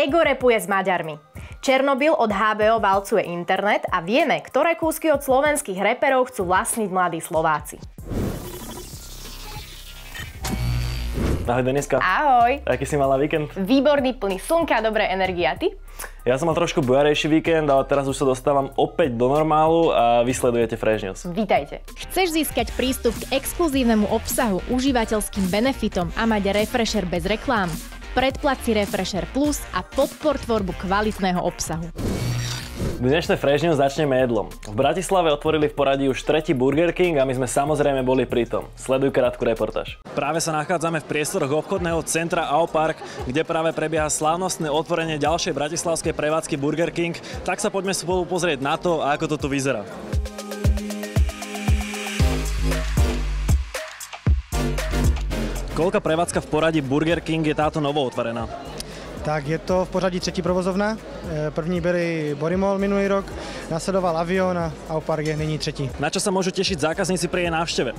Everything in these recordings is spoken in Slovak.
Ego repuje s Maďarmi. Černobyl od HBO valcuje internet a vieme, ktoré kúsky od slovenských reperov chcú vlastniť mladí Slováci. Ahoj Deniska. Ahoj. Aký si mala víkend? Výborný, plný slnka, dobré energie. A ty? Ja som mal trošku bujarejší víkend, ale teraz už sa dostávam opäť do normálu a vysledujete Fresh News. Vítajte. Chceš získať prístup k exkluzívnemu obsahu, užívateľským benefitom a mať refresher bez reklám? Predplat si Refresher Plus a podpor tvorbu kvalitného obsahu. Dnešné Fresh News začneme jedlom. V Bratislave otvorili v poradí už tretí Burger King a my sme samozrejme boli pri tom. Sleduj krátku reportáž. Práve sa nachádzame v priestoroch obchodného centra Aupark, kde práve prebieha slávnostné otvorenie ďalšej bratislavskej prevádzky Burger King. Tak sa poďme spolu pozrieť na to, ako to tu vyzerá. Koľka prevádzka v poradí Burger King je táto novo otvorená? Tak je to v pořadí třetí provozovna. Eh, První byli Borimol minulý rok, nasledoval Avion a Aupark je nyní třetí. Na čo sa môžu tešiť zákazníci pri jej návšteve?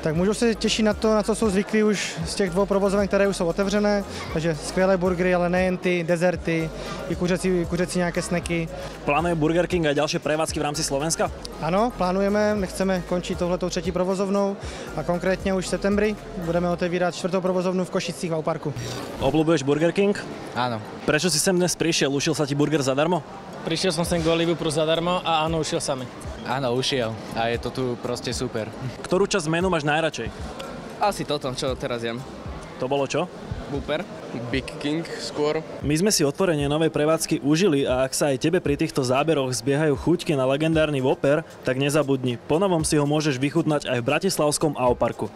Tak můžou se těšit na to, na co jsou zvyklí už z těch dvou provozoven, které už jsou otevřené. Takže skvělé burgery, ale nejen ty, dezerty, i kuřecí, kuřecí nějaké sneky. Plánuje Burger King aj ďalšie prevádzky v rámci Slovenska? Ano, plánujeme, nechceme končit tohletou třetí provozovnou a konkrétně už v septembri budeme otevírat čtvrtou provozovnu v Košicích v Auparku. Obľúbuješ Burger King? Áno. Prečo si sem dnes prišiel? Ušil sa ti burger zadarmo? Prišiel som sem k Olivu Prus zadarmo a áno, ušiel sa mi. Áno, ušiel. A je to tu proste super. Ktorú časť menu máš najradšej? Asi toto, čo teraz jem. To bolo čo? Booper. Big King skôr. My sme si otvorenie novej prevádzky užili a ak sa aj tebe pri týchto záberoch zbiehajú chuťky na legendárny Whopper, tak nezabudni, ponovom si ho môžeš vychutnať aj v Bratislavskom Auparku.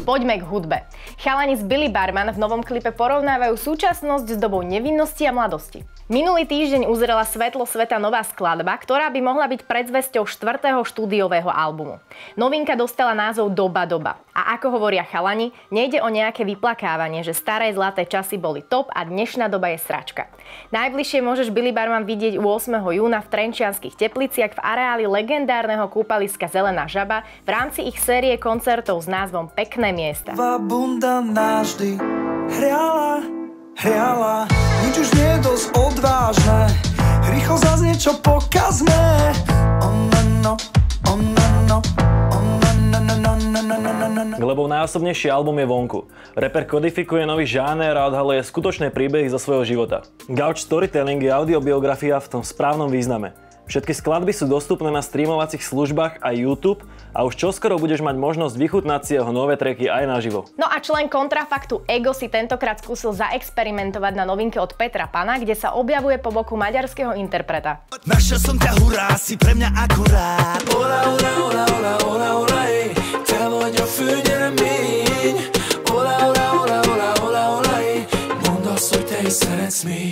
Poďme k hudbe. Chalani z Billy Barman v novom klipe porovnávajú súčasnosť s dobou nevinnosti a mladosti. Minulý týždeň uzrela svetlo sveta nová skladba, ktorá by mohla byť predzvesťou štvrtého štúdiového albumu. Novinka dostala názov Doba doba. A ako hovoria chalani, nejde o nejaké vyplakávanie, že staré zlaté časy boli top a dnešná doba je sračka. Najbližšie môžeš Billy Barman vidieť 8. júna v Trenčianskych tepliciach v areáli legendárneho kúpaliska Zelená žaba v rámci ich série koncertov s názvom Pekné voľné miesta. Vabunda navždy hriala, hriala, nič už nie je dosť odvážne, rýchlo zás niečo pokazme. Onano, onano, Glebov najosobnejší album je vonku. Reper kodifikuje nový žáner a odhaluje skutočné príbehy zo svojho života. Gauch Storytelling je audiobiografia v tom správnom význame. Všetky skladby sú dostupné na streamovacích službách a YouTube a už čoskoro budeš mať možnosť vychutnať si jeho nové tracky aj naživo. No a člen kontrafaktu Ego si tentokrát skúsil zaexperimentovať na novinke od Petra Pana, kde sa objavuje po boku maďarského interpreta. Našiel som ťa, hurá, si pre mňa akurát Ola, ola, ola, ola, ola, ola, ej Te vagy a főnyeremény Ola, ola, ola, ola, ola, ola, ej Mondd azt, hogy te is szeretsz még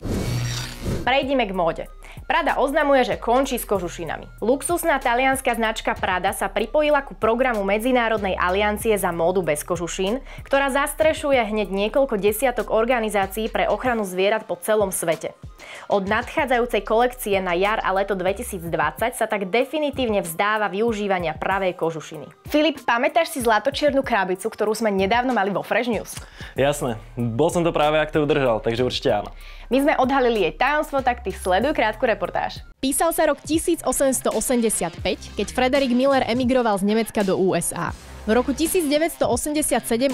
Prejdime k móde. Prada oznamuje, že končí s kožušinami. Luxusná talianská značka Prada sa pripojila ku programu Medzinárodnej aliancie za módu bez kožušín, ktorá zastrešuje hneď niekoľko desiatok organizácií pre ochranu zvierat po celom svete. Od nadchádzajúcej kolekcie na jar a leto 2020 sa tak definitívne vzdáva využívania pravej kožušiny. Filip, pamätáš si zlatočiernu krabicu, ktorú sme nedávno mali vo Fresh News? Jasné, bol som to práve, ak to udržal, takže určite áno. My sme odhalili jej tajomstvo, tak ty sleduj krátku reportáž. Písal sa rok 1885, keď Frederick Miller emigroval z Nemecka do USA. V roku 1987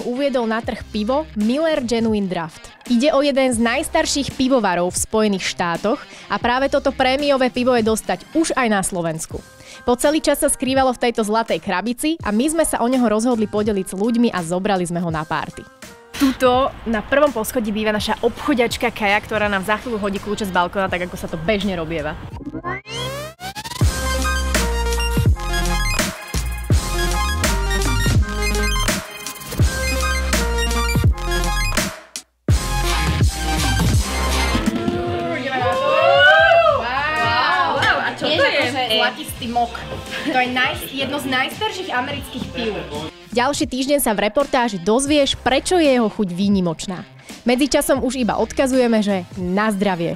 uviedol na trh pivo Miller Genuine Draft. Ide o jeden z najstarších pivovarov v Spojených štátoch a práve toto prémiové pivo je dostať už aj na Slovensku. Po celý čas sa skrývalo v tejto zlatej krabici a my sme sa o neho rozhodli podeliť s ľuďmi a zobrali sme ho na párty. Tuto na prvom poschodí býva naša obchodiačka Kaja, ktorá nám za chvíľu hodí kľúče z balkóna, tak ako sa to bežne robieva. Wow, a čo to je? Zlatistý mok. To je naj, jedno z najstarších amerických pív. Ďalší týždeň sa v reportáži dozvieš, prečo je jeho chuť výnimočná. Medzičasom už iba odkazujeme, že na zdravie.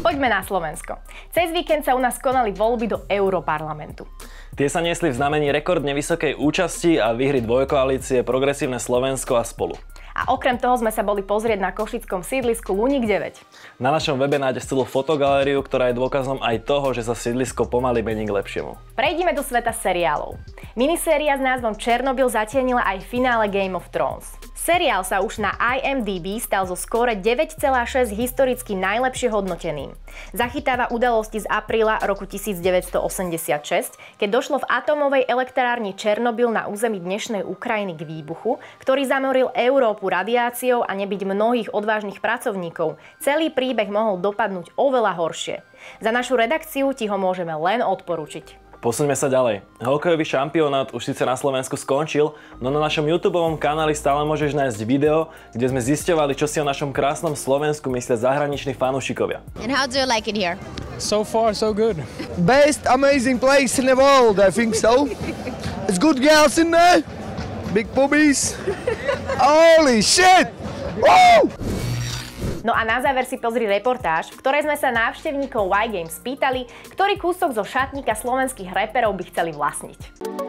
Poďme na Slovensko. Cez víkend sa u nás konali voľby do Európarlamentu. Tie sa niesli v znamení rekordne vysokej účasti a výhry dvojkoalície Progresívne Slovensko a spolu. A okrem toho sme sa boli pozrieť na košickom sídlisku Luník 9. Na našom webe nájdeš celú fotogalériu, ktorá je dôkazom aj toho, že sa sídlisko pomaly mení k lepšiemu. Prejdime do sveta seriálov. Miniséria s názvom Černobyl zatienila aj finále Game of Thrones. Seriál sa už na IMDb stal zo skóre 9,6 historicky najlepšie hodnoteným. Zachytáva udalosti z apríla roku 1986, keď došlo v atomovej elektrárni Černobyl na území dnešnej Ukrajiny k výbuchu, ktorý zamoril Európu radiáciou a nebyť mnohých odvážnych pracovníkov. Celý príbeh mohol dopadnúť oveľa horšie. Za našu redakciu ti ho môžeme len odporučiť. Posuňme sa ďalej. Hokejový šampionát už síce na Slovensku skončil, no na našom YouTube kanáli stále môžeš nájsť video, kde sme zisťovali, čo si o našom krásnom Slovensku myslia zahraniční fanúšikovia. And how do you like it here? So far, so good. Best amazing place in the world, I think so. It's good girls in there, big boobies. Holy shit! Woo! No a na záver si pozri reportáž, v ktorej sme sa návštevníkov Y-Games spýtali, ktorý kúsok zo šatníka slovenských reperov by chceli vlastniť.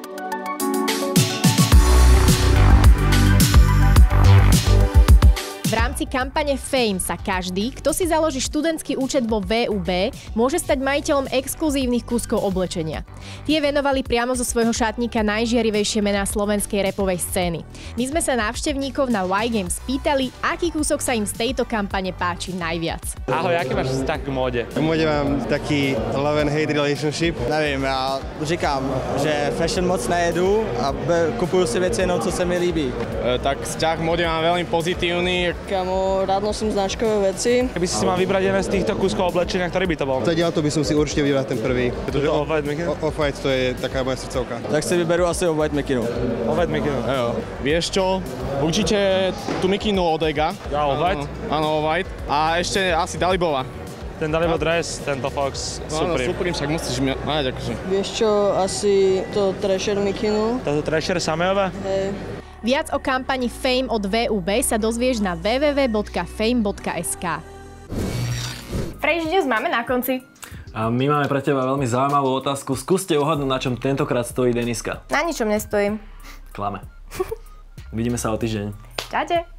V rámci kampane Fame sa každý, kto si založí študentský účet vo VUB, môže stať majiteľom exkluzívnych kúskov oblečenia. Tie venovali priamo zo svojho šatníka najžiarivejšie mená slovenskej repovej scény. My sme sa návštevníkov na Y Games spýtali, aký kúsok sa im z tejto kampane páči najviac. Ahoj, aký máš vzťah k móde? K móde mám taký love and hate relationship. Nevím, já říkám, že fashion moc nejedu a kupuju si věci jenom, co se mi líbí. E, tak vzťah k móde mám veľmi pozitívny. Kamo, rád nosím značkové veci. Keby si si mal vybrať jeden z týchto kúskov oblečenia, ktorý by to bol? Teď to by som si určite vybral ten prvý. Pretože Off-White Mikinu? Off-White to je taká moja srdcovka. Tak si vyberu asi Off-White Mikinu. Off-White Mikinu. Jo. Vieš čo? Určite tú mikinu od Ega. Ja, Off-White? Áno, Off-White. A ešte asi Dalibova. Ten Dalibo dress, tento Fox, No, áno, Supreme. Supreme, však musíš mať akože. Vieš čo, asi to Thrasher mikinu. Táto Thrasher Sameova? Hej. Viac o kampani Fame od VUB sa dozvieš na www.fame.sk. Fresh News máme na konci. A my máme pre teba veľmi zaujímavú otázku. Skúste uhadnúť, na čom tentokrát stojí Deniska. Na ničom nestojím. Klame. Vidíme sa o týždeň. Čaute.